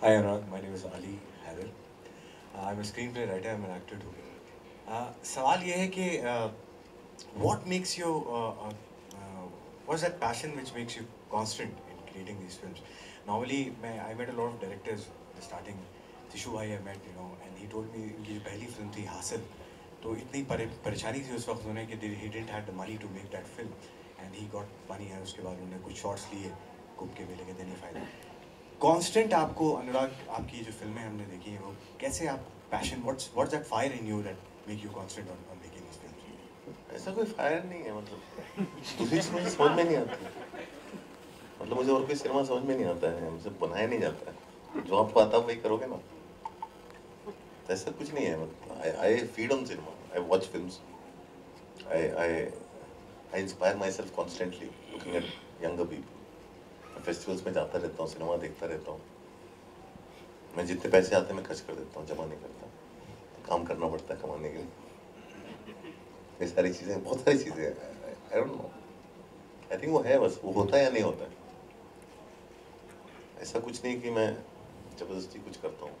Hi Anurag, my name is Ali Haider. Uh, I'm a screenplay writer, I'm an actor too. Uh, सवाल ये है कि uh, what makes you, uh, uh, uh, what's that passion which makes you constant in creating these films? Normally, मैं, I met a lot of directors starting. Tishu bhai I met, you know, and he told me ये पहली film थी हासिल तो इतनी परे, परेशानी थी उस वक्त उन्हें कि he didn't have the money to make that film. And he got money है उसके बाद उन्होंने कुछ शॉर्ट्स लिए कुप के मेले के देने फ़ायदा। कांस्टेंट आपको अनुराग आपकी जो फ़िल्में हमने देखी हैं वो कैसे आप passion what's what's that fire in you that make you constant on on making ऐसा कोई फायर नहीं है मतलब। समझ में नहीं आती? मतलब मुझे और कोई सिनेमा समझ में नहीं आता है मुझे बनाया नहीं जाता है। जो आपको आता है वही करोगे ना। ऐसा कुछ नहीं है मतलब I feed on cinema I watch films I I I inspire my self constantly looking at younger people मैं फेस्टिवल्स में जाता रहता हूँ सिनेमा देखता रहता हूँ। मैं जितने पैसे आते हैं, मैं खर्च कर देता हूँ, जमा नहीं करता। काम करना पड़ता है कमाने के लिए। ये सारी चीज़ें, बहुत सारी चीज़ें I don't know I think वो है बस, वो होता है या नहीं होता है। ऐसा कुछ नहीं कि मैं ज़बरदस्ती कुछ करता हूँ।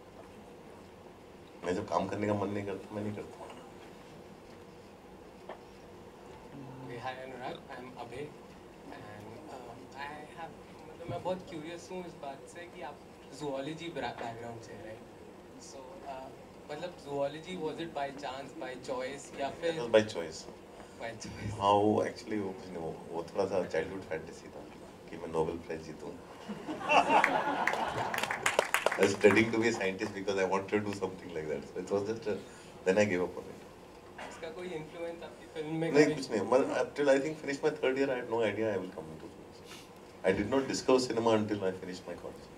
मैं जब काम करने का मन नहीं करता मैं नहीं करता Okay, hi Anurag, I'm Abhay and um, I have मतलब मैं बहुत curious हूँ इस बात से कि आप zoology background से right? So uh, मतलब zoology was it by chance, by choice या फिर बाय चॉइस by choice? हाँ वो एक्चुअली वो कुछ नहीं वो, वो थोड़ा सा चाइल्डहुड फैंटेसी था कि मैं नोबेल प्राइज जीतूं I was studying to be a scientist because I wanted to do something like that. So it was just a, then I gave up on it. इसका कोई influence आपकी film में नहीं कभी- कुछ नहीं मतलब till I think finish my third year I had no idea I will come into films. I did not discover cinema until I finished my college.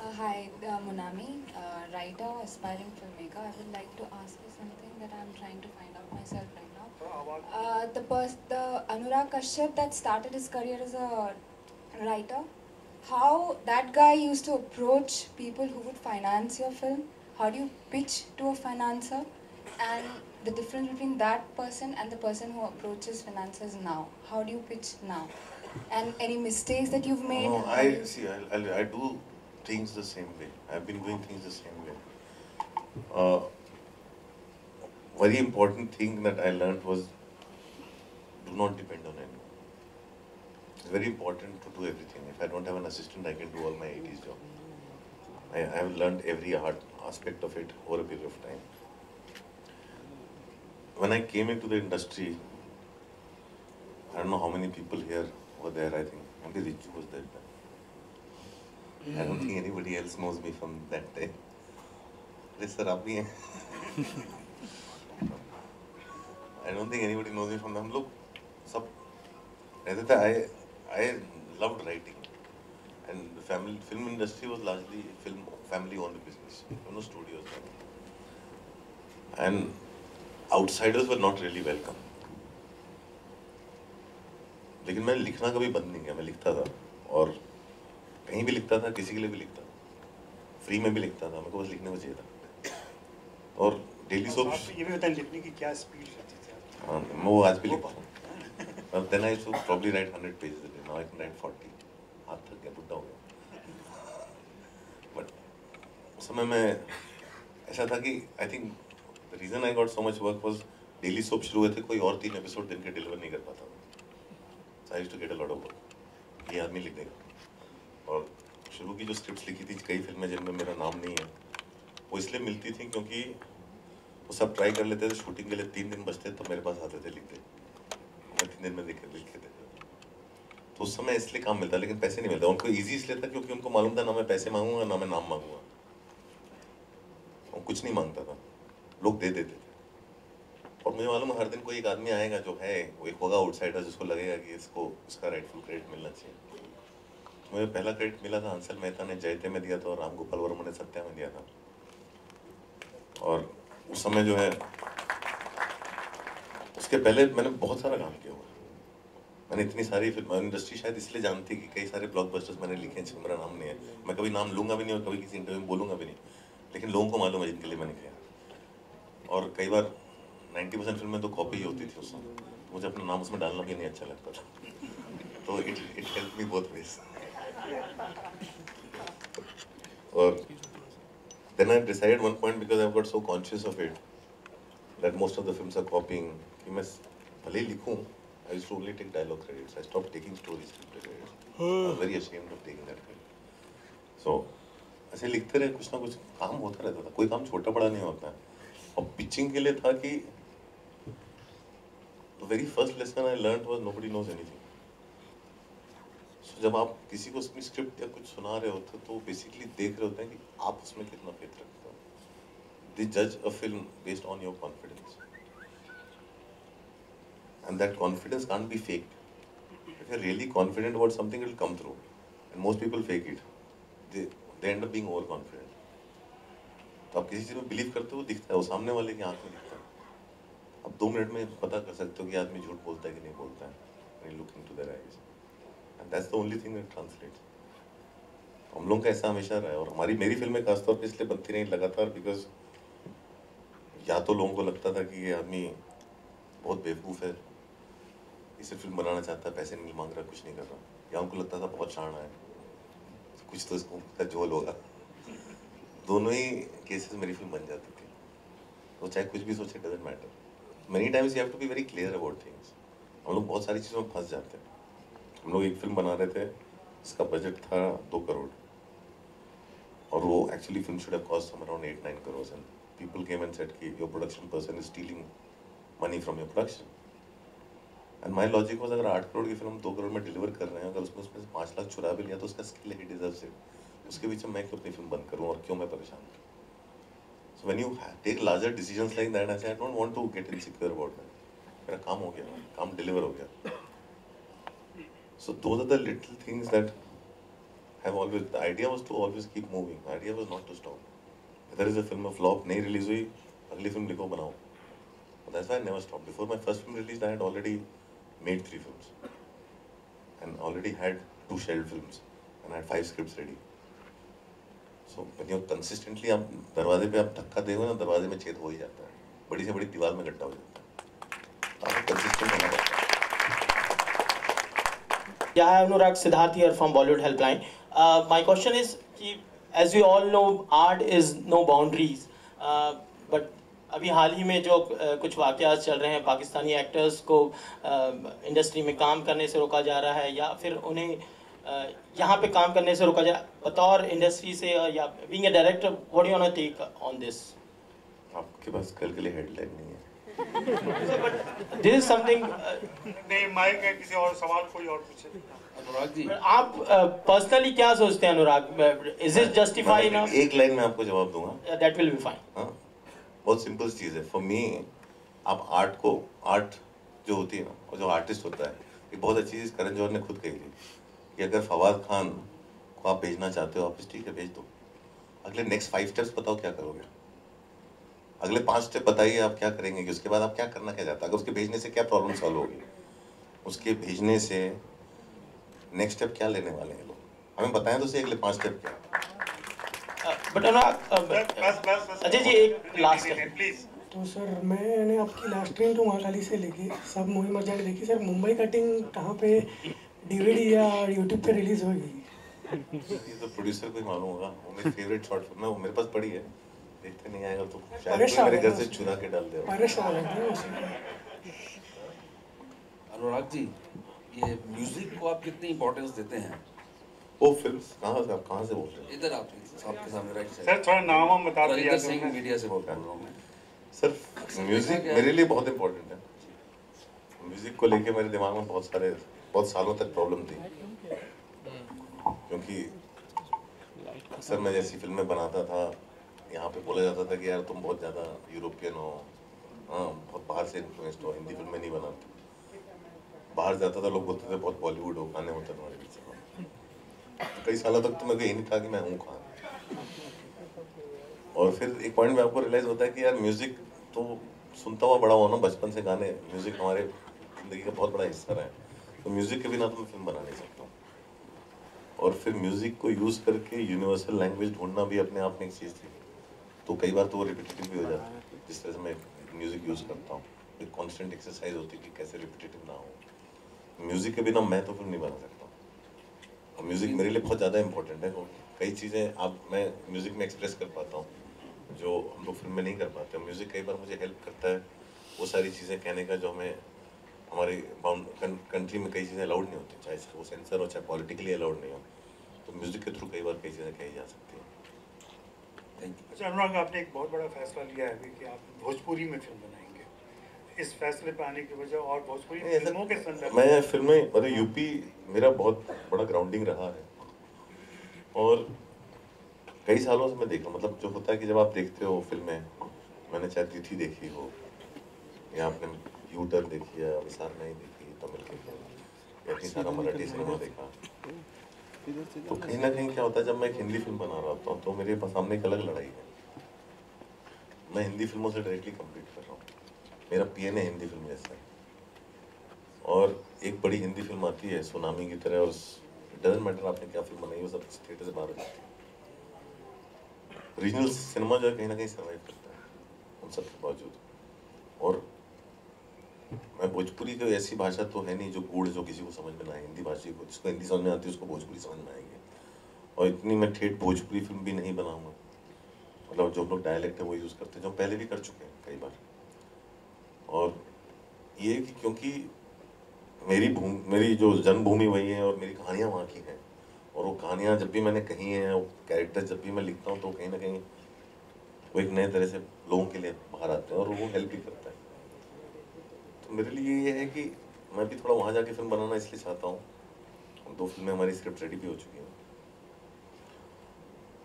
Uh, hi, uh, Munami, uh, writer, aspiring filmmaker. I would like to ask you something that I'm trying to find out myself right now. Uh, the pers- the Anurag Kashyap that started his career as a writer, how that guy used to approach people who would finance your film. How do you pitch to a financer? And the difference between that person and the person who approaches financiers now. How do you pitch now? And any mistakes that you've made? No, I you- see. I, I, I do things the same way. I've been doing things the same way. Uh, very important thing that I learned was do not depend on anyone It's very important to do everything. If I don't have an assistant, I can do all my 80s job. I, I have learned every art aspect of it over a period of time. When I came into the industry, I don't know how many people here were there. I think only Richu was there. Then. I don't think anybody else knows me from that time. अरे sir आप भी हैं I don't think anybody knows me from हम लोग सब रहते थे I I loved writing and the family film industry was largely film family owned business no studios there and outsiders were not really welcome लेकिन मैंने लिखना कभी बंद नहीं किया मैं लिखता था और कहीं भी लिखता था किसी के लिए भी लिखता था फ्री में भी लिखता था मेरे को बस लिखने को चाहिए था और डेली सोप ये भी बताएँ लिखने की क्या स्पीड रहती थी हाँ मैं वो आज भी लिखता हूँ then I so probably write hundred pages a day now I can write 40 हाथ थक गया, बुढ़ा हो गया। बट उस समय में ऐसा था कि I think the reason I got so much work was daily soap शुरू हुए थे, कोई और तीन एपिसोड दिन के डिलीवर नहीं कर पाता। था I to get a lot of work ये आदमी लिख देगा। और शुरू की जो स्क्रिप्ट्स लिखी थी, कई फ़िल्में जिनमें मेरा नाम नहीं है, वो इसलिए मिलती थी क्योंकि वो सब ट्राई कर लेते थे शूटिंग के लिए तीन दिन बचते तो मेरे पास आते थे लिखते। मैं तीन दिन में लिख लिख थे। तो उस समय इसलिए काम मिलता, लेकिन पैसे नहीं मिलता। उनको ईजी इसलिए था क्योंकि उनको मालूम था ना मैं पैसे मांगूँगा, ना मैं नाम मांगूँगा। वो कुछ नहीं माँगता था। लोग दे देते थे। और मुझे मालूम हर दिन कोई एक आदमी आएगा जो है, वो एक होगा आउटसाइडर जिसको लगेगा कि इसको, इसका राइटफुल क्रेडिट मिलना चाहिए। मुझे पहला क्रेडिट मिला था हंसल मेहता ने, जयते में दिया था और राम गोपाल वर्मा ने सत्या में दिया था। और उस समय जो है उसके पहले मैंने बहुत सारा काम किया हुआ मैंने इतनी सारी फ़िल्म इंडस्ट्री शायद इसलिए जानती कि कई सारे ब्लॉकबस्टर्स मैंने लिखे हैं जिनमें मेरा नाम नहीं है। मैं कभी नाम लूँगा भी नहीं और कभी किसी इंटरव्यू में बोलूँगा भी नहीं। लेकिन लोगों को मालूम है जिनके लिए मैंने किया। और कई बार 90 परसेंट फ़िल्में तो कॉपी ही होती थी उस समय। मुझे अपना नाम उसमें डालना भी नहीं अच्छा लगता था। तो it it help me both ways और then I decided one point because I got so conscious of it that most of the films are copying कि मैं भले लिखूं I just only take dialogue credits I stop taking story script credits very ashamed of taking that film so ऐसे लिखते रहे कुछ ना कुछ काम होता रहता था। कोई काम छोटा बड़ा नहीं होता और पिचिंग के लिए था कि very first lesson I learn was nobody knows any जब आप किसी को उसमें स्क्रिप्ट या कुछ सुना रहे होते तो बेसिकली देख रहे होते हैं कि आप उसमें कितना फेथ रखते हो। दे जज a film based on your confidence and that confidence can't be faked if you're really confident about something it will come through and most people fake it they they end up being overconfident तो आप किसी चीज़ में believe करते हो दिखता है वो सामने वाले की आँख में दिखता है आप दो मिनट में पता कर सकते हो कि आदमी झूठ बोलता है कि नहीं बोलता है look into their eyes and that's the only thing that translates हम लोगों का ऐसा हमेशा रहा है और हमारी मेरी फ़िल्में खासतौर पे इसलिए बनती नहीं लगातार बिकॉज़ या तो लोगों को लगता था कि ये आदमी बहुत बेवकूफ़ है इसे फ़िल्म बनाना चाहता है, पैसे नहीं मांग रहा, कुछ नहीं कर रहा। या उनको लगता था बहुत शाना है। कुछ तो इसको का झोल होगा। दोनों ही केसेस मेरी फ़िल्म बन जाती थी। तो चाहे कुछ भी सोचे doesn't matter many times you have to be very clear about things हम लोग बहुत सारी चीज़ों में फंस जाते हैं। हम लोग एक फ़िल्म बना रहे थे इसका बजट था दो करोड़। और वो actually film should cost some around eight nine crore and people came and said कि your production person is stealing money from your production my logic was अगर आठ करोड़ की फ़िल्म दो करोड़ में डिलीवर कर रहे हैं, अगर उसमें उसमें पाँच लाख चुरा भी लिया तो उसका स्किल ही डिजर्व इट उसके बीच में क्यों अपनी फ़िल्म बंद करूँ और क्यों मैं परेशान हूँ? So when you take larger decisions like that I I don't want to get insecure about that मेरा काम हो गया, काम डिलीवर हो गया। So are the little things that idea was to always keep moving. The idea was not to stop. If there is a film of flop, नहीं release हुई, अगली film लिखो, बनाओ। Why I never stopped. Before my first film released, I had already made three films and already had two shelled films and had five scripts ready so when you're consistently आप दरवाजे पे आप धक्का देंगे ना दरवाजे में छेद हो ही जाता है बड़ी से बड़ी दीवार में गड्ढा हो जाता है तो आपको कंसिस्टेंट होना पड़ता है Yeah, I am Anurag Siddharth here from Bollywood Helpline. Uh, my question is, as we all know, art is no boundaries. Uh, but अभी हाल ही में जो कुछ वाक़यात चल रहे हैं पाकिस्तानी एक्टर्स को इंडस्ट्री में काम करने से रोका जा रहा है या फिर उन्हें यहाँ पे काम करने से रोका जा बतौर इंडस्ट्री से या being a director what you want take on this आपके पास कल के लिए हेडलाइन नहीं है। दिस इज़ समथिंग नहीं माइक है किसी और सवाल कोई और पूछे। अनुराग जी। आप पर्सनली क्या सोचते हैं Anurag? Is it justify enough एक लाइन में आपको जवाब दूँगा। दैट विल बी फाइन हाँ? बहुत सिंपल चीज़ है। फॉर मी आप आर्ट को आर्ट जो होती है ना, और जो आर्टिस्ट होता है, ये बहुत अच्छी चीज़ करण जौहर ने खुद कही थी कि अगर फवाद खान को आप भेजना चाहते हो वापस ठीक है, भेज दो। अगले नेक्स्ट फाइव स्टेप्स बताओ क्या करोगे? अगले पाँच स्टेप बताइए आप क्या करेंगे, कि उसके बाद आप क्या करना, क्या चाहता है? अगर उसके भेजने से क्या प्रॉब्लम सॉल्व होगी? उसके भेजने से नेक्स्ट स्टेप क्या लेने वाले हैं लोग? हमें बताएँ तो सही अगले पाँच स्टेप क्या। बट अनुराग बस अजय जी, एक है। प्लीज़ तो सर मैंने आपकी लास्ट ट्रेन तो महाकाली से लेके सब मूवी मज़ा देखी। सर मुंबई कटिंग कहाँ पे डीवीडी या यूट्यूब पे रिलीज़ होगी ये तो प्रोड्यूसर को ही मालूम होगा। वो मेरी फेवरेट शॉर्ट फ़िल्म है वो मेरे पास पड़ी है। देखते नहीं आएगा तो शायद मेरे घर से चुरा के डाल दे। हैं अनुराग जी ये म्यूज़िक को आप कितनी इंपॉर्टेंस देते हैं? वो फ़िल्म कहाँ से आप कहाँ से बोल रहे हैं? इधर आप। आपके सामने राइट सर थोड़ा नाम हम बता रविंदर सिंह मीडिया से बोल रहा हूँ मैं। सर म्यूज़िक मेरे लिए बहुत इम्पोर्टेंट है। म्यूज़िक को लेके मेरे दिमाग में बहुत सारे बहुत सालों तक प्रॉब्लम थी। क्योंकि अक्सर मैं जैसी फ़िल्में बनाता था यहाँ पे बोला जाता था कि यार तुम बहुत ज़्यादा यूरोपियन हो। हाँ बहुत बाहर से इन्फ्लुएंस्ड हो। हिंदी फ़िल्में नहीं बनाते बाहर जाता था लोग बोलते थे बहुत बॉलीवुड हो गाने होते तुम्हारे पीछे। तो कई सालों तक तो मेरे को ये नहीं था कि मैं हूँ कहाँ। और फिर एक पॉइंट में आपको रियलाइज़ होता है कि यार म्यूज़िक तो सुनता हुआ बड़ा हुआ ना, बचपन से गाने म्यूज़िक हमारे ज़िंदगी का बहुत बड़ा हिस्सा रहा है। तो म्यूज़िक के बिना तो मैं फ़िल्म बना नहीं सकता हूँ। और फिर म्यूज़िक को यूज़ करके यूनिवर्सल लैंग्वेज ढूंढना भी अपने आप में एक चीज़ थी। तो कई बार तो वो रिपीटेटिव भी हो जाता है, जिस तरह से मैं म्यूज़िक यूज़ करता हूँ। एक कॉन्स्टेंट एक्सरसाइज होती है कि कैसे रिपीटेटिव ना हो। म्यूज़िक के बिना मैं तो फ़िल्म नहीं बना सकता और म्यूज़िक मेरे लिए बहुत ज़्यादा इंपॉर्टेंट है। कई चीज़ें आप, मैं म्यूज़िक में एक्सप्रेस कर पाता हूँ। जो हम लोग फ़िल्म में नहीं कर पाते म्यूज़िक कई बार मुझे हेल्प करता है वो सारी चीज़ें कहने का जो हमें हमारी कंट्री में कई चीज़ें अलाउड नहीं होती चाहे वो सेंसर हो चाहे पॉलिटिकली अलाउड नहीं हो तो म्यूज़िक के थ्रू कई बार कई चीज़ें कही जा सकती हैं। अच्छा अनुराग आपने एक बहुत बड़ा फैसला लिया है कि आप भोजपुरी में फ़िल्म बनाएँगे। इस फैसले पर आने की वजह और भोजपुरी फ़िल्मों के संदर्भ मैं। फ़िल्में मतलब यूपी मेरा बहुत बड़ा ग्राउंडिंग रहा है। और कई सालों से मैं देख रहा हूँ मतलब जो होता है कि जब आप देखते हो फ़िल्में मैंने चाहे तिथि देखी हो या आपने यू टर्न देखी है विसार नहीं देखी तमिल की फ़िल्म या इतनी सारा मराठी सिनेमा देखा। तो कहीं ना कहीं क्या होता है जब मैं एक हिंदी फ़िल्म बना रहा होता हूँ तो मेरे पास सामने एक अलग लड़ाई है। मैं हिंदी फ़िल्मों से डायरेक्टली कम्पीट कर रहा हूँ। मेरा पी है हिंदी फ़िल्म जैसा है। और एक बड़ी हिंदी फ़िल्म आती है सुनामी की तरह और डजेंट मैटर आपने क्या फ़िल्म बनाई वो सब थिएटर से बाहर हो जाती है। रीजनल सिनेमा जो है कहीं ना कहीं सर्वाइव करता है, उन सब के बावजूद। और मैं भोजपुरी कोई ऐसी भाषा तो है नहीं जो गूढ़ जो किसी को समझ में ना आए, हिंदी भाषी को, जिसको हिंदी समझ में आती है, उसको भोजपुरी समझ में आएगी। और इतनी मैं ठेठ भोजपुरी फ़िल्म भी नहीं बनाऊँगा। मतलब जो हम लोग डायलेक्ट है, वो यूज़ करते हैं, जो हम पहले भी कर चुके हैं कई बार। और ये कि क्योंकि मेरी भूमि, मेरी जो जन्मभूमि वही है और मेरी कहानियाँ वहाँ की हैं और वो कहानियाँ जब भी मैंने कही हैं वो कैरेक्टर जब भी मैं लिखता हूँ तो कहीं ना कहीं वो एक नए तरह से लोगों के लिए बाहर आते हैं और वो हेल्प भी करता है। तो मेरे लिए ये है कि मैं भी थोड़ा वहाँ जाके फ़िल्म बनाना इसलिए चाहता हूँ। दो फ़िल्में हमारी स्क्रिप्ट रेडी भी हो चुकी हैं।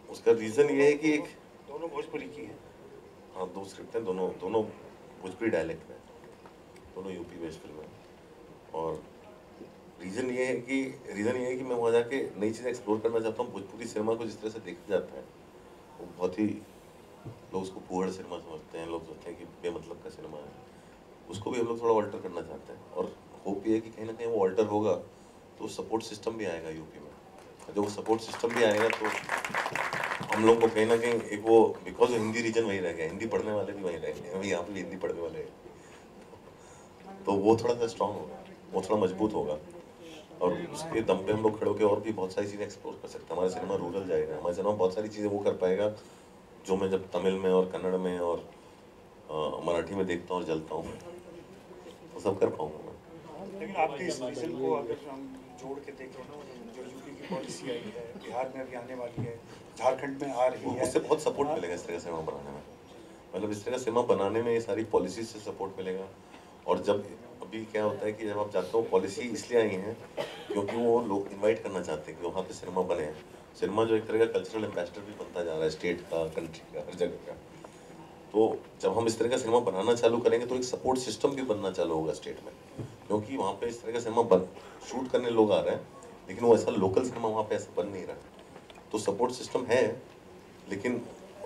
उसका रीज़न ये है कि एक दोनों भोजपुरी की है। हाँ दो स्क्रिप्ट हैं दोनों दोनों भोजपुरी डायलेक्ट में दोनों यूपी बेस्ड फ़िल्म है। और रीज़न ये है कि, रीज़न ये है कि मैं वहाँ जाके नई चीज़ें एक्सप्लोर करना चाहता हूँ। भोजपुरी सिनेमा को जिस तरह से देखा जाता है, वो बहुत ही लोग उसको पुअर सिनेमा समझते हैं। लोग सोचते हैं कि बेमतलब का सिनेमा है। उसको भी हम लोग थोड़ा ऑल्टर करना चाहते हैं। और होप ये है कि कहीं ना कहीं वो ऑल्टर होगा तो सपोर्ट सिस्टम भी आएगा यूपी में। जब वो सपोर्ट सिस्टम भी आएगा तो हम लोग को कहीं ना कहीं एक वो बिकॉज़ हिंदी रीजन वही रह गया, हिंदी पढ़ने वाले भी वहीं रह गए यहाँ पे भी हिंदी पढ़ने वाले हैं। तो वो थोड़ा सा स्ट्रांग होगा, वो थोड़ा मज़बूत होगा। और उसके दम पे हम लोग खड़े होकर और भी बहुत सारी चीज़ें एक्सप्लोर कर सकते हैं। हमारा सिनेमा रूरल जाएगा हमारा सिनेमा बहुत सारी चीज़ें वो कर पाएगा जो मैं जब तमिल में और कन्नड़ में और मराठी में देखता हूँ और जलता हूँ वो सब कर पाऊँगा मैं। लेकिन आपके इस विजन को अगर हम जोड़ के देखें जो यूपी की पॉलिसी आई है बिहार में आने वाली है झारखंड में आ रही है। उससे बहुत सपोर्ट मिलेगा इस तरह का सिनेमा बनाने में। मतलब इस तरह सिनेमा बनाने में ये सारी पॉलिसी से सपोर्ट मिलेगा। और जब अभी क्या होता है कि जब आप जाते हो पॉलिसी इसलिए आई है, क्योंकि वो लोग इनवाइट करना चाहते हैं कि वहाँ पे सिनेमा बने सिनेमा जो एक तरह का कल्चरल एम्बेसडर भी बनता जा रहा है स्टेट का कंट्री का, हर जगह का। तो जब हम इस तरह का सिनेमा बनाना चालू करेंगे तो एक सपोर्ट सिस्टम भी बनना चालू होगा स्टेट में। क्योंकि वहाँ पे इस तरह का सिनेमा बन शूट करने लोग आ रहे हैं, लेकिन वो ऐसा लोकल सिनेमा वहाँ पे ऐसा बन नहीं रहा। तो सपोर्ट सिस्टम है, लेकिन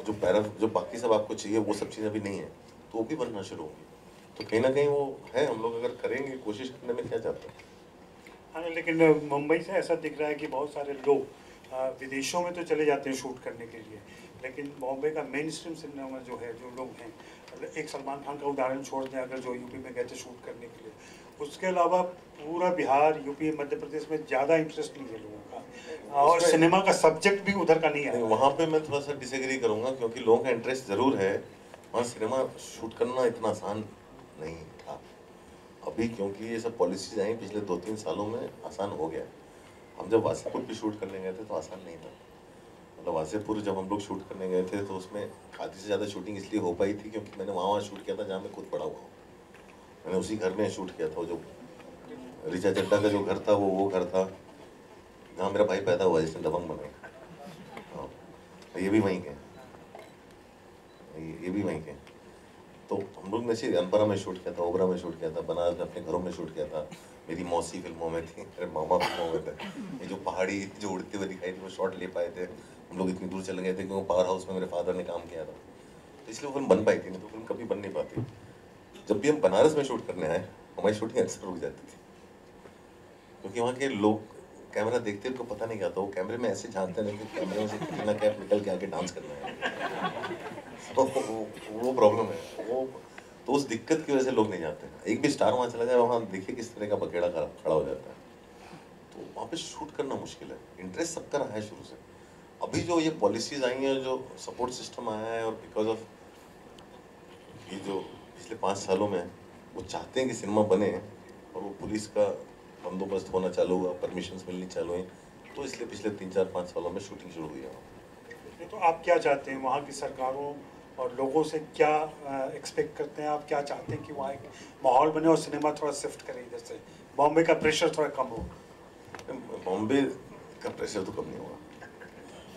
जो पैरा, जो बाकी सब आपको चाहिए, वो सब चीज़ें अभी नहीं है तो वो भी बनना शुरू होगी। तो कहीं ना कहीं वो है हम लोग अगर करेंगे कोशिश करने में क्या जाता है? हाँ लेकिन मुंबई से ऐसा दिख रहा है कि बहुत सारे लोग विदेशों में तो चले जाते हैं शूट करने के लिए लेकिन बॉम्बे का मेन स्ट्रीम सिनेमा जो है जो लोग हैं एक सलमान खान का उदाहरण छोड़ दें अगर जो यूपी में गए थे शूट करने के लिए उसके अलावा पूरा बिहार यूपी मध्य प्रदेश में ज़्यादा इंटरेस्ट नहीं है लोगों का। और सिनेमा का सब्जेक्ट भी उधर का नहीं नहीं है वहाँ पे मैं थोड़ा सा डिसएग्री करूँगा क्योंकि लोगों का इंटरेस्ट ज़रूर है वहाँ सिनेमा शूट करना इतना आसान नहीं था। अभी क्योंकि ये सब पॉलिसीज़ आई पिछले दो तीन सालों में आसान हो गया। हम जब वासीपुर भी शूट करने गए थे तो आसान नहीं था। मतलब वासीपुर जब हम लोग शूट करने गए थे तो उसमें आधी से ज़्यादा शूटिंग इसलिए हो पाई थी क्योंकि मैंने वहाँ वहाँ शूट किया था जहाँ मैं खुद पड़ा हुआ मैंने उसी घर में शूट किया था जो रिचा चड्डा का जो घर था वो वो घर था। जहाँ मेरा भाई पैदा हुआ जिसने दबंग बनाया। हाँ, ये भी वहीं के ये भी वहीं के। तो हम लोग ने अनपरा में शूट किया था, ओबरा में शूट किया था, बनारस में अपने घरों में शूट किया था। मेरी मौसी फ़िल्मों में थी, मेरे मामा फ़िल्मों में थे। ये जो पहाड़ी जो उड़ते हुए दिखाई थी, वो शॉट ले पाए थे। हम लोग इतनी दूर चले गए थे क्योंकि पावर हाउस में मेरे फादर ने काम किया था। तो इसलिए फ़िल्म बन पाई थी, नहीं तो फ़िल्म कभी बन नहीं पाती। जब भी हम बनारस में शूट करने आए, हमारी शूटिंग अक्सर रुक जाती थी। क्योंकि वहाँ के लोग कैमरा देखते उनको पता नहीं क्या था वो कैमरे में ऐसे झांकते नहीं कि कैमरे में से कितना कैप निकल के आके डांस करना है। तो वो वो प्रॉब्लम है। वो तो उस दिक्कत की वजह से लोग नहीं जाते एक भी स्टार वहाँ चला जाए, वहाँ देखिए किस तरह का खड़ा खड़ा हो जाता है। तो वहाँ पे शूट करना मुश्किल है। इंटरेस्ट सबका रहा है शुरू से। अभी जो ये पॉलिसीज़ आई हैं, जो सपोर्ट सिस्टम आया है और बिकॉज़ ऑफ़ ये जो पिछले पाँच सालों में वो चाहते हैं कि सिनेमा बने और वो पुलिस का बंदोबस्त होना चालू हुआ परमिशन मिलनी चालू हुई तो इसलिए पिछले तीन, चार, पाँच सालों में शूटिंग शुरू हुई है तो आप क्या चाहते हैं? वहाँ की सरकारों और लोगों से क्या एक्सपेक्ट करते हैं? आप क्या चाहते हैं कि वहाँ एक माहौल बने और सिनेमा थोड़ा शिफ्ट करे इधर से? बॉम्बे का प्रेशर थोड़ा कम हो। बॉम्बे का प्रेशर तो कम नहीं हुआ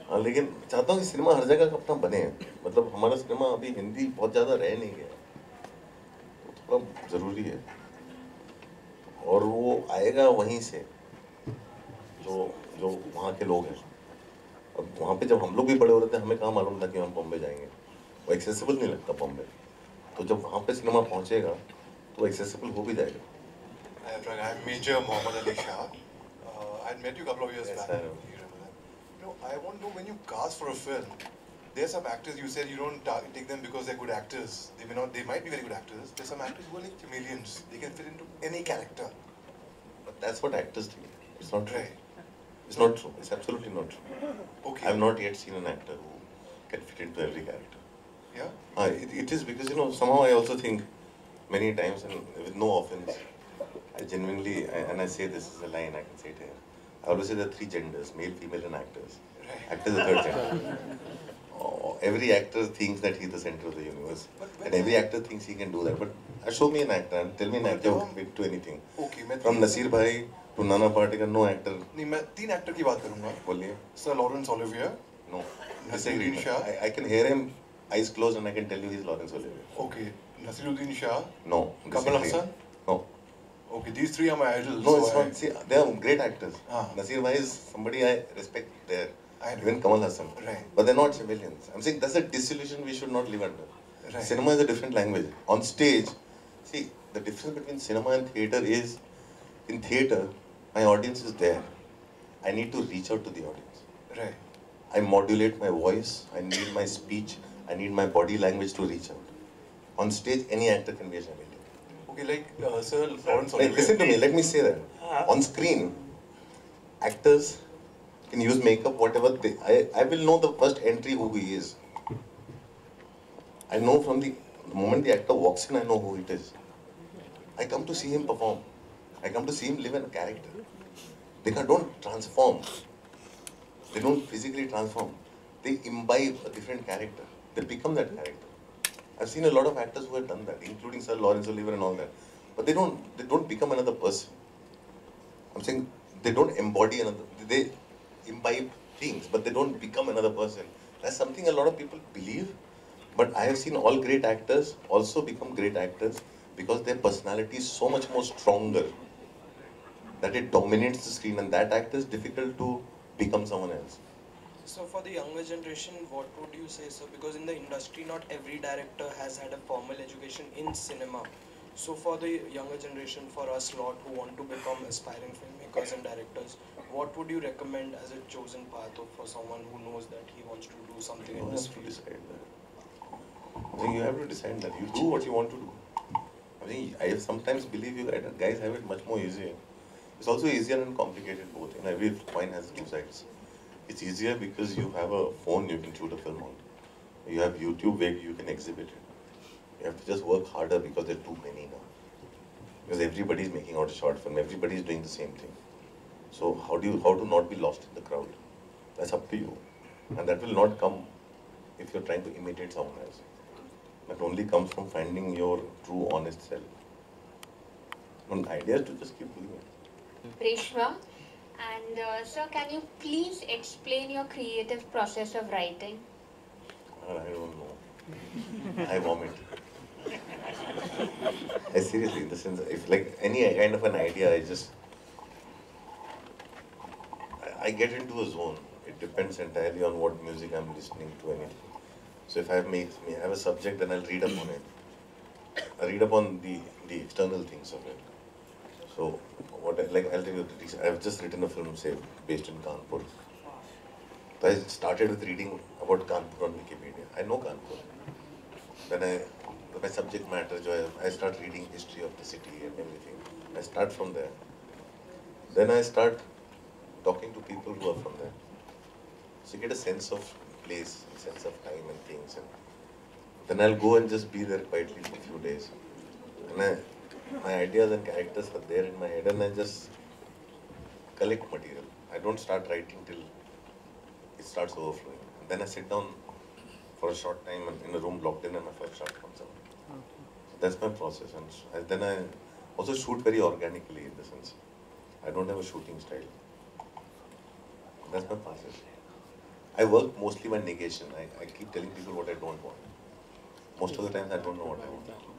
हाँ लेकिन चाहता हूँ कि सिनेमा हर जगह का अपना बने। मतलब हमारा सिनेमा अभी हिंदी बहुत ज़्यादा रह नहीं गया। तो थोड़ा ज़रूरी है। और वो आएगा वहीं से, जो जो वहाँ के लोग हैं। अब वहाँ पे जब हम लोग भी बड़े हो रहे थे हमें कहाँ मालूम था कि हम बॉम्बे जाएँगे वो एक्सेसिबल नहीं लगता बॉम्बे तो जब वहाँ पे सिनेमा पहुँचेगा तो एक्सेसिबल हो भी जाएगा Hi, Anurag. I'm Major Mohammad Ali Shah. Uh, I met you a couple of years Yes, back. I know. You remember that? You know, I want to know when you cast for a film, there's some actors you said you don't ta- take them because they're good actors. They may not. They might be very good actors. There's some actors who are like chameleons. They can fit into any character. But that's what actors do. It's not. Right. It's not true. It's absolutely not true. Okay. I've not yet seen an actor who can fit into every character. Yeah. Uh, it, it is because you know somehow I also think many times and with no offense, I genuinely I, and I say this is a line I can say to him. I always say there are three genders: male, female, and actors. Right. Actors the third gender. oh, every actor thinks that he's the center of the universe, and every actor thinks he can do that. But uh, show me an actor and tell me an actor who can fit to anything. Okay. From Nasir Bhai to Nana Patekar, no actor. नहीं मैं तीन actor की बात करूँगा बोलिए sir Lawrence Olivier No. Nasiruddin Disagree. Shah. I, I can hear him eyes closed and I can tell you he's Lawrence Olivier. Okay Naseeruddin Shah No. Kamal disagree. Hassan? No. Okay these three are my idols No, it's not. See, they are great actors. Ah. Nasir Bhai is somebody I respect there. I know. Even Kamal Hassan. Right. But they're not civilians. I'm saying that's a disillusion we should not live under. Right. Cinema is a different language. On stage, see, the difference between cinema and theatre is in theatre, my audience is there. I need to reach out to the audience. Right. I modulate my voice, I need my speech, I need my body language to reach out. On stage, any actor can be a chameleon. Okay, like, uh, sir, Lawrence listen to me, let me say that. Huh? On screen, actors can use makeup, whatever they. I, I will know the first entry who he is. I know from the, the moment the actor walks in, I know who it is. I come to see him perform, I come to see him live in a character. They don't transform. They don't physically transform. They imbibe a different character. They become that character. I've seen a lot of actors who have done that, including Sir Lawrence Oliver and all that. But they don't they don't become another person. I'm saying they don't embody another they imbibe things, but they don't become another person. That's something a lot of people believe. But I have seen all great actors also become great actors because their personality is so much more stronger that it dominates the screen and that actor is difficult to become someone else. So for the younger generation, what would you say, sir? Because in the industry, not every director has had a formal education in cinema. So for the younger generation, for us lot who want to become aspiring filmmakers and directors, what would you recommend as a chosen path for someone who knows that he wants to do something You in this field? decide that. I think you have to decide that. You do what you want to do. I think I sometimes believe you guys- guys have it much more easier. It's also easier and complicated both. And every coin has two sides. It's easier because you have a phone you can shoot a film on. You have YouTube where you can exhibit it. You have to just work harder because there are too many now. Because everybody is making out a short film. Everybody is doing the same thing. So how do you how to not be lost in the crowd? That's up to you. And that will not come if you're trying to imitate someone else. That only comes from finding your true honest self. One idea is to just keep doing it. Reshma. And uh, sir, can you please explain your creative process of writing? And I don't know. I vomit. I seriously, in the sense, if like any kind of an idea, I just, I, I get into a zone. It depends entirely on what music I'm listening to, anything. So if I make, me have a subject, then I'll read up on it. I read up on the the external things of it. So what I, like I'll tell you. I've just written a film, say, based in Kanpur. So I started with reading about Kanpur on Wikipedia. I know Kanpur. Then I, my subject matter, I start reading history of the city and everything. I start from there. Then I start talking to people who are from there. So you get a sense of place, a sense of time and things. And then I'll go and just be there quietly for a few days. And I, my ideas and characters are there in my head and I just collect material I don't start writing till it starts overflowing and then I sit down for a short time and in a room locked in and my first shot comes out so that's my process and, and then I also shoot very organically in the sense I don't have a shooting style that's my process I work mostly by negation. I, I keep telling people what I don't want. Most of the times I don't know what I want.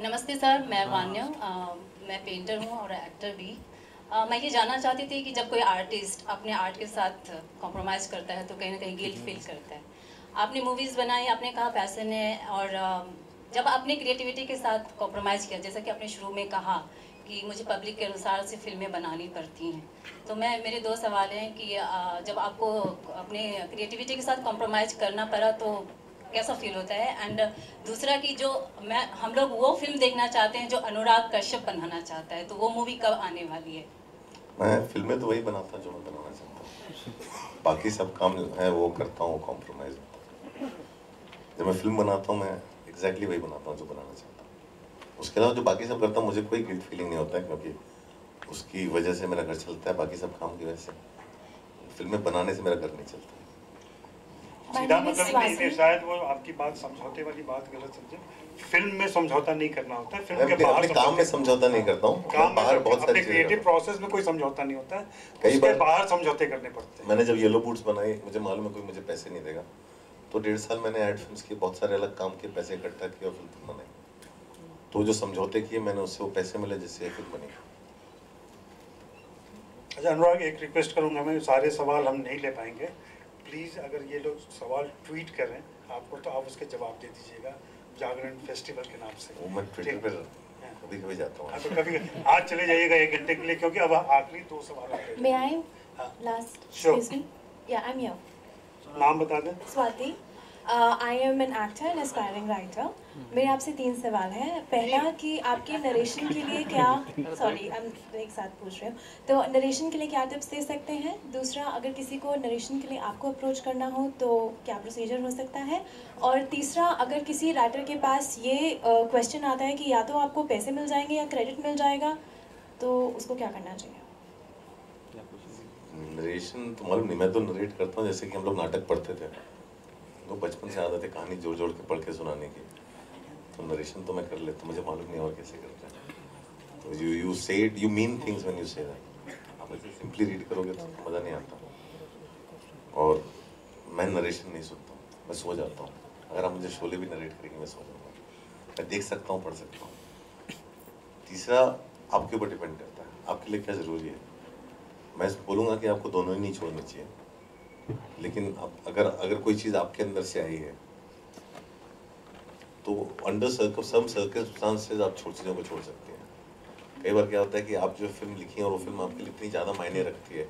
नमस्ते sir मैं वान्या मैं painter हूँ और actor भी। अ, मैं ये जानना चाहती थी कि जब कोई आर्टिस्ट अपने आर्ट के साथ कॉम्प्रोमाइज़ करता है तो कहीं ना कहीं गिल्ट फील करता है। आपने मूवीज़ बनाई आपने कहा पैसन है और जब आपने क्रिएटिविटी के साथ कॉम्प्रोमाइज़ किया जैसा कि आपने शुरू में कहा कि मुझे पब्लिक के अनुसार से फ़िल्में बनानी पड़ती हैं। तो मैं मेरे दो सवाल हैं कि जब आपको अपने क्रिएटिविटी के साथ कॉम्प्रोमाइज़ करना पड़ा तो कैसा फील होता है? एंड दूसरा कि जो मैं, हम लोग वो फ़िल्म देखना चाहते हैं जो अनुराग कश्यप बनाना चाहता है तो वो मूवी कब आने वाली है? मैं फ़िल्में तो वही बनाता हूँ जो मैं बनाना चाहता हूँ। बाकी सब काम है, वो करता हूँ कॉम्प्रोमाइज होता जब मैं फ़िल्म बनाता हूँ, मैं एग्जैक्टली वही बनाता हूँ जो बनाना चाहता हूँ। उसके अलावा जो बाकी सब करता हूँ, मुझे कोई गिल्ट फीलिंग नहीं होता है, क्योंकि उसकी वजह से मेरा घर चलता है, बाकी सब काम की वजह से। फ़िल्में बनाने से मेरा घर नहीं चलता। सीधा मतलब नहीं है शायद वो आपकी बात समझौते वाली बात गलत समझे। फ़िल्म में समझौता नहीं करना होता है फ़िल्म के बाहर काम में समझौता नहीं करता हूँ। काम बाहर बहुत सारी क्रिएटिव प्रोसेस में कोई समझौता नहीं होता है कई बार- बाहर समझौते करने पड़ते मैंने जब येलो बूट्स बनाई मुझे मालूम है कोई मुझे पैसे नहीं देगा। तो डेढ़ साल मैंने एड फिल्म्स किए बहुत सारे अलग काम के पैसे इकट्ठा किए और फ़िल्म बनाई। तो जो समझौते किए मैंने उससे वो पैसे मिले जिससे ये फ़िल्म बनी। अच्छा अनुराग एक रिक्वेस्ट करूँगा मैं सारे सवाल हम नहीं ले पाएँगे। प्लीज़ अगर ये लोग सवाल ट्वीट करें आपको तो आप उसके जवाब दे दीजिएगा जागरण फेस्टिवल के नाम से। वो मैं ट्विटर पर कभी कभी जाता हाँ, हूँ तो कभी आज चले जाइएगा एक घंटे के लिए क्योंकि अब आखिरी दो सवाल हैं. नाम बता दें। Swati. Uh, am an actor actor and aspiring writer. मेरे आपसे तीन सवाल हैं। पहला कि आपके नरेशन के लिए क्या सॉरी हम एक साथ पूछ रहे हो। तो नरेशन के लिए क्या टिप्स दे सकते हैं? दूसरा अगर किसी को नरेशन के लिए आपको अप्रोच करना हो तो क्या प्रोसीजर हो सकता है? और तीसरा अगर किसी राइटर के पास ये क्वेश्चन आता है कि या तो आपको पैसे मिल जाएँगे या क्रेडिट मिल जाएगा तो उसको क्या करना चाहिए? नरेशन तो मालूम नहीं मैं तो नरेट करता हूँ जैसे कि हम लोग नाटक पढ़ते थे। तो बचपन से आदत है कहानी जोड़ जोड़ के पढ़ के सुनाने की। तो नरेशन तो मैं कर लेता मुझे मालूम नहीं और कैसे करते हैं। तो you you say you mean things when you say that आप सिंपली रीड करोगे तो मज़ा नहीं आता। और मैं नरेशन नहीं सुनता मैं सो जाता हूँ। अगर आप मुझे शोले भी नरेट करेंगे, मैं सो जाऊँगा। मैं देख सकता हूँ, पढ़ सकता हूँ। तीसरा, आपके ऊपर डिपेंड करता है। आपके लिए क्या ज़रूरी है? मैं बोलूँगा कि आपको दोनों ही नहीं छोड़ना चाहिए। लेकिन अब अगर अगर कोई चीज़ आपके अंदर से आई है तो अंडर सर्कल सम सर्कमस्टांसेस आप छोड़ चीज़ों को छोड़ सकते हैं। कई बार क्या होता है कि आप जो फ़िल्म लिखी है और वो फ़िल्म आपके लिए इतनी ज़्यादा मायने रखती है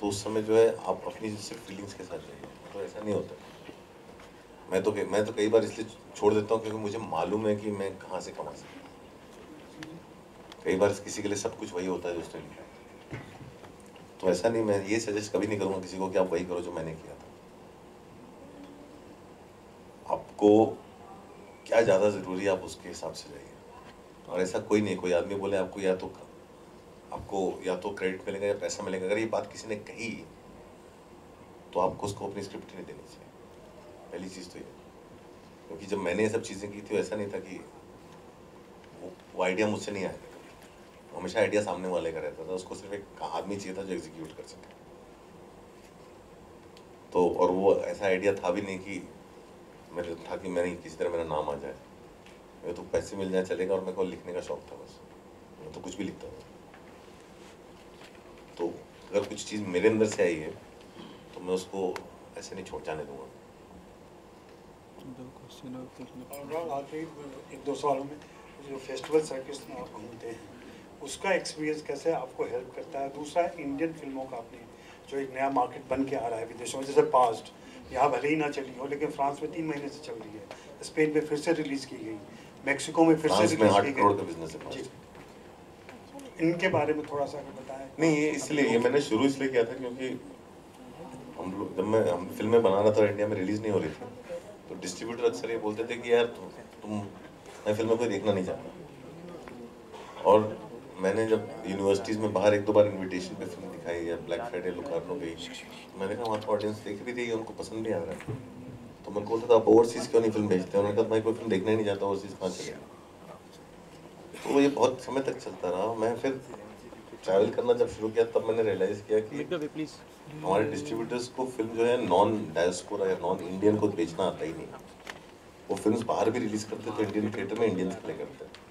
तो उस समय जो है आप अपनी सिर्फ़ फीलिंग्स के साथ जाइए तो ऐसा नहीं होता। मैं तो मैं तो कई बार इसलिए छोड़ देता हूँ क्योंकि मुझे मालूम है कि मैं कहाँ से कमा सकता कई बार किसी के लिए सब कुछ वही होता है जो उसने लिखा तो ऐसा नहीं मैं ये सजेस्ट कभी नहीं करूँगा किसी को कि आप वही करो जो मैंने किया था। आपको क्या ज़्यादा ज़रूरी है आप उसके हिसाब से जाइए और ऐसा कोई नहीं कोई आदमी बोले आपको या तो आपको या तो क्रेडिट मिलेगा या पैसा मिलेगा। अगर ये बात किसी ने कही तो आपको उसको अपनी स्क्रिप्ट नहीं देनी चाहिए। पहली चीज़ तो ये। क्योंकि जब मैंने ये सब चीज़ें की थी ऐसा नहीं था कि वो, आइडिया मुझसे नहीं आया। हमेशा आइडिया सामने वाले का रहता था उसको सिर्फ़ एक आदमी चाहिए था जो एग्जीक्यूट कर सके। तो और वो ऐसा आइडिया था भी नहीं कि मेरे था कि मैंने किसी तरह मेरा नाम आ जाए। मेरे तो पैसे मिल जाए चलेगा और मेरे को लिखने का शौक था बस। मैं तो कुछ भी लिखता था। तो अगर कुछ चीज़ मेरे अंदर से आई है तो मैं उसको ऐसे नहीं छोड़ जाने दूँगा। एक दो सवालों में जो फेस्टिवल सर्किट में आप घूमते हैं उसका एक्सपीरियंस कैसे आपको हेल्प करता है? दूसरा इंडियन फ़िल्मों का आपने जो एक नया मार्केट बन के आ रहा है विदेशों में जैसे पास्ट यहाँ भले ही ना चली हो लेकिन फ्रांस में तीन महीने से चल रही है। स्पेन में फिर से रिलीज़ की गई मैक्सिको में फिर से रिलीज़ की गई। है जी। इनके बारे में थोड़ा सा अगर बताएँ। नहीं ये इसलिए ये मैंने शुरू इसलिए किया था क्योंकि हम लोग जब मैं हम फ़िल्में बना रहा था इंडिया में रिलीज़ नहीं हो रही थी तो डिस्ट्रीब्यूटर अक्सर ये बोलते थे कि यार तुम तुम मैं फ़िल्में कोई देखना नहीं चाहता। और मैंने जब यूनिवर्सिटीज़ में बाहर एक दो बार इनविटेशन पे फ़िल्म दिखाई या ब्लैक फ्राइडे लुकारनो गई मैंने कहा वहाँ तो ऑडियंस देख भी रही है उनको पसंद भी आ रहा है। तो मैं बोलता था आप ओवरसीज़ क्यों नहीं फ़िल्म भेजते हैं? उन्होंने कहा मैं कोई फ़िल्म देखना ही नहीं चाहता ओवरसीज़ कहाँ चलेगा तो ये बहुत समय तक चलता रहा। मैं फिर ट्रैवल करना जब शुरू किया तब मैंने रियलाइज़ किया कि हमारे डिस्ट्रीब्यूटर्स को फ़िल्म जो है नॉन डायस्पोरा या नॉन इंडियन को बेचना आता ही नहीं। वो फ़िल्म बाहर भी रिलीज़ करते तो इंडियन थिएटर में इंडियंस प्ले करते हैं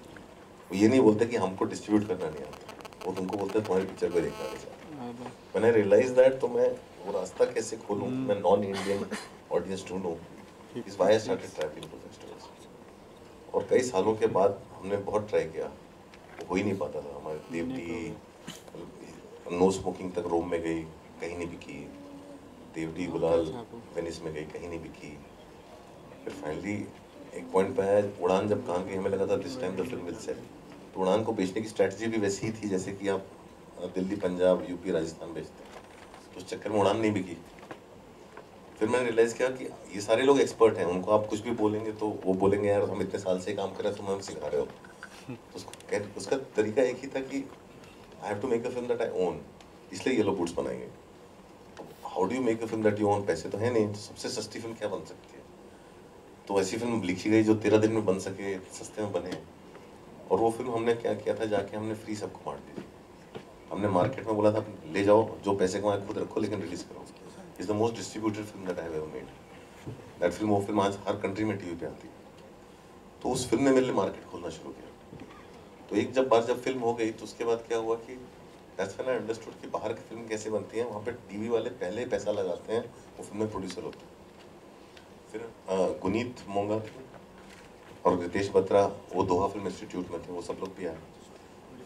वो ये नहीं बोलते कि हमको डिस्ट्रीब्यूट करना नहीं आता। वो तुमको बोलते हैं तुम्हारी पिक्चर को देखना नहीं चाहता। मैंने रियलाइज़ दैट तो मैं वो रास्ता कैसे खोलूँ? मैं नॉन इंडियन ऑडियंस ढूंढूँ इस why started travelling to festivals और कई सालों के बाद हमने बहुत ट्राई किया। वो हो ही नहीं पाता था। हमारे देवटी नो स्मोकिंग तक रोम में गई कहीं नहीं बिकी। देवटी गुलाल वेनिस में गई कहीं नहीं बिकी। फिर फाइनली एक पॉइंट पे आया उड़ान जब कहाँ गई हमें लगा था this time the film will sell Udaan को बेचने की स्ट्रैटेजी भी वैसी ही थी जैसे कि आप दिल्ली, पंजाब, यूपी, राजस्थान बेचते हैं। तो उस चक्कर में उड़ान नहीं बिकी। फिर मैंने रियलाइज़ किया कि ये सारे लोग एक्सपर्ट हैं, उनको आप कुछ भी बोलेंगे तो वो बोलेंगे, यार, हम इतने साल से काम कर रहे हैं, तुम हमें सिखा रहे हो। तो उसको कह, उसका तरीका एक ही था कि I have to make a film that I own इसलिए येलो बूट्स बनाएँगे। How do you make a film that you own पैसे तो है नहीं तो सबसे सस्ती फ़िल्म क्या बन सकती है? तो ऐसी फ़िल्म लिखी गई जो तेरह दिन में बन सके, सस्ते में बने। और वो फ़िल्म हमने क्या किया था, जाके हमने फ्री सबको बांट दी थी हमने मार्केट में बोला था, ले जाओ, जो पैसे कमाए खुद रखो, लेकिन रिलीज़ करो is the most distributed film that I have made that film वो फ़िल्म आज हर कंट्री में टीवी पे आती तो उस फ़िल्म ने मेरे लिए मार्केट खोलना शुरू किया। तो एक जब बार जब फ़िल्म हो गई तो उसके बाद क्या हुआ कि दैट्स व्हेन आई अंडरस्टूड कि बाहर की फ़िल्म कैसे बनती है। वहाँ पे टीवी वाले पहले पैसा लगाते हैं, वो फ़िल्म में प्रोड्यूसर होते हैं। फिर गुनीत मोंगा थे और रितेश बत्रा, वो दोहा फ़िल्म इंस्टीट्यूट में थे, वो सब लोग भी आए।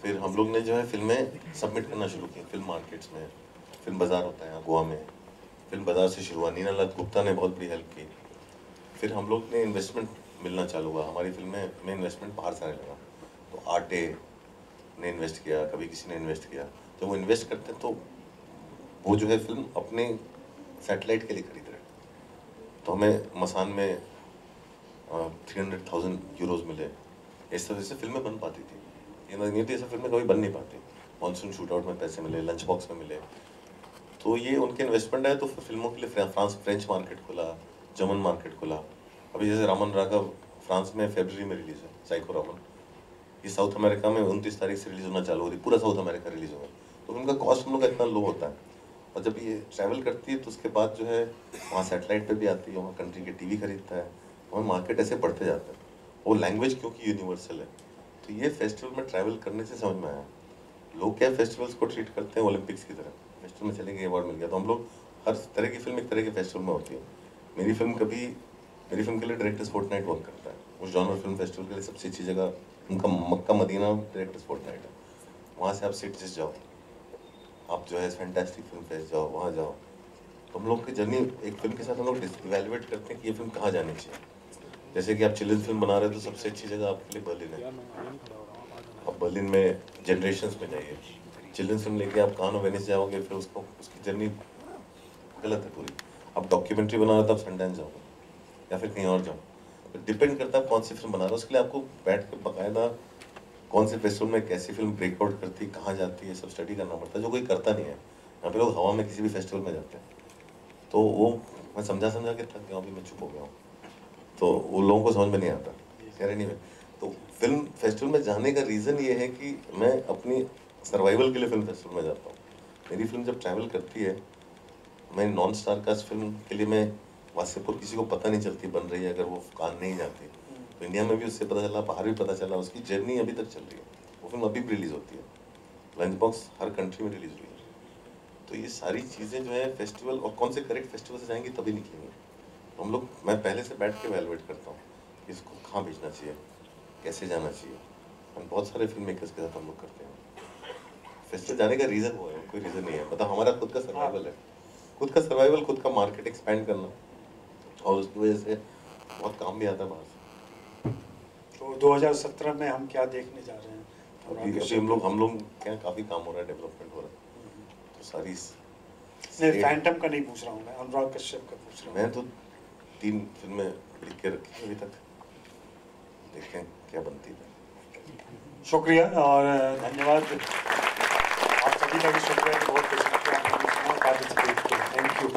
फिर हम लोग ने जो है फ़िल्में सबमिट करना शुरू की फ़िल्म मार्केट्स में फ़िल्म बाज़ार होता है यहाँ गोवा में। फ़िल्म बाज़ार से शुरू हुआ नीना लत गुप्ता ने बहुत बड़ी हेल्प की। फिर हम लोग ने इन्वेस्टमेंट मिलना चालू हुआ, हमारी फ़िल्में में इन्वेस्टमेंट बाहर से आने लगा। तो आटे ने इन्वेस्ट किया, कभी किसी ने इन्वेस्ट किया। तो वो इन्वेस्ट करते हैं तो वो जो है फ़िल्म अपने सेटेलाइट के लिए खरीद रहे तो हमें मसान में थ्री हंड्रेड थाउज़ेंड यूरोज मिले। इस तरह से फ़िल्में बन पाती थी। ये नहीं तो ऐसे फ़िल्में कभी बन नहीं पाती। मानसून शूट आउट में पैसे मिले लंच बॉक्स में मिले। तो ये उनके इन्वेस्टमेंट है तो फिर फ़िल्मों के लिए फ्रांस फ्रेंच मार्केट खुला जर्मन मार्केट खुला। अभी जैसे रामन राघव फ्रांस में फेबररी में रिलीज़ है साइको रामन ये साउथ अमेरिका में उनतीस तारीख से रिलीज़ होना चालू हो रही, पूरा साउथ अमेरिका रिलीज़ होगा। तो उनका कॉस्ट हम लोग का इतना लो होता है। और जब ये ट्रैवल करती है तो उसके बाद जो है वहाँ सेटेलाइट पे भी आती है, वहाँ कंट्री के टीवी खरीदता है। वहाँ मार्केट ऐसे बढ़ते जाता है। वो लैंग्वेज क्योंकि यूनिवर्सल है? तो ये फेस्टिवल में ट्रैवल करने से समझ में आया। लोग क्या फेस्टिवल्स को ट्रीट करते हैं ओलंपिक्स की तरह? फेस्टिवल में चले गए अवार्ड मिल गया। तो हम लोग हर तरह की फ़िल्म एक तरह के फेस्टिवल में होती है। मेरी फ़िल्म कभी, मेरी फ़िल्म के लिए डायरेक्टर्स फोर्ट नाइट वर्क करता है। उस जॉनर फ़िल्म फेस्टिवल के लिए सबसे अच्छी जगह उनका Mecca Medina directors fortnight है। वहाँ से आप सिटीज़ जाओ। आप जो है फैंटास्टिक फ़िल्म फेस्ट जाओ, वहाँ जाओ। तो हम लोग की जर्नी एक फ़िल्म के साथ हम लोग इवेलुएट करते हैं कि ये फ़िल्म कहाँ जानी चाहिए। जैसे कि आप चिल्ड्रन फ़िल्म बना रहे हो तो सबसे अच्छी जगह आपके लिए बर्लिन है। आप बर्लिन में जनरेशन्स में जाइए। चिल्ड्रन फ़िल्म लेके आप कानो वेनिस जाओगे, फिर उसको, उसकी जर्नी गलत है पूरी। आप डॉक्यूमेंट्री बना रहे हो तो आप सनडांस जाओगे, या फिर कहीं और जाओ तो डिपेंड करता है कौन सी फ़िल्म बना रहे हो। उसके लिए आपको बैठ के बाकायदा कौन से फेस्टिवल में कैसी फ़िल्म ब्रेकआउट करती है कहाँ जाती है, सब स्टडी करना पड़ता है, जो कोई करता नहीं है। यहाँ पे लोग हवा में किसी भी फेस्टिवल में जाते हैं। तो वो, मैं समझा समझा के थक गया अभी मैं चुप हो गया हूँ। तो वो लोगों को समझ में नहीं आता, कह रहे नहीं तो फ़िल्म फेस्टिवल में जाने का रीज़न ये है कि मैं अपनी सर्वाइवल के लिए फ़िल्म फेस्टिवल में जाता हूँ। मेरी फ़िल्म जब ट्रैवल करती है, मैं नॉन स्टार कास्ट फ़िल्म के लिए मैं वासेपुर किसी को पता नहीं चलती बन रही है, अगर वो कान नहीं जाती। तो इंडिया में भी उससे पता चला बाहर भी पता चला, उसकी जर्नी अभी तक चल रही है। वो फ़िल्म अभी भी रिलीज़ होती है। लंच बॉक्स हर कंट्री में रिलीज़ हुई है। तो ये सारी चीज़ें जो है फेस्टिवल और कौन से करेक्ट फेस्टिवल से जाएँगी, तभी निकलेंगी। हम लोग मैं पहले से बैठ के वेलवेट करता हूँ इसको कहाँ भेजना चाहिए कैसे जाना चाहिए। हम बहुत सारे फ़िल्म मेकर्स के साथ हम लोग करते हैं। फेस्टिवल जाने का रीज़न वो है कोई रीज़न नहीं है। मतलब हमारा खुद का सर्वाइवल है। खुद का सर्वाइवल खुद का मार्केट एक्सपेंड करना। और उसकी वजह से बहुत काम भी आता है बाहर से। तो 2017 में हम क्या देखने जा रहे हैं? अभी हम लोग हम लोग क्या काफ़ी काम हो रहा है डेवलपमेंट हो रहा है। हम्म। तो सारी नहीं फैंटम का नहीं पूछ रहा हूँ मैं अनुराग कश्यप का पूछ रहा हूँ। मैं तो तीन फ़िल्में लिख के रखी अभी तक। देखें क्या बनती है। शुक्रिया, और धन्यवाद। आप सभी का भी शुक्रिया बहुत थैंक यू